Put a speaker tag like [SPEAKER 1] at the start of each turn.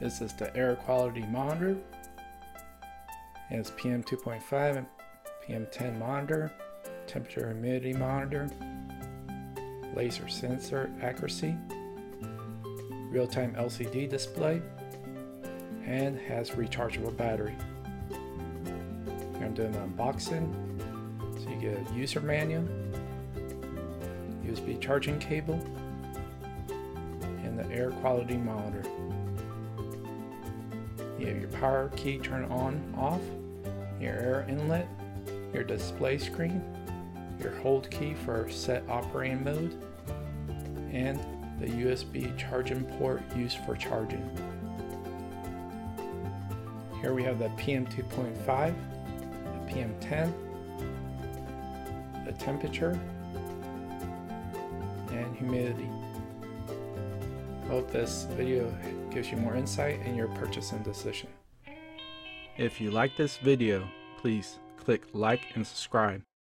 [SPEAKER 1] This is the air quality monitor. It's PM 2.5 and PM 10 monitor, temperature humidity monitor, laser sensor accuracy, real-time LCD display, and has rechargeable battery. I'm doing an unboxing. So you get a user manual, USB charging cable, and the air quality monitor. You have your power key turn on off, your air inlet, your display screen, your hold key for set operating mode, and the USB charging port used for charging. Here we have the PM2.5, the PM10, the temperature, and humidity. Hope this video gives you more insight in your purchasing decision. If you like this video, please click like and subscribe.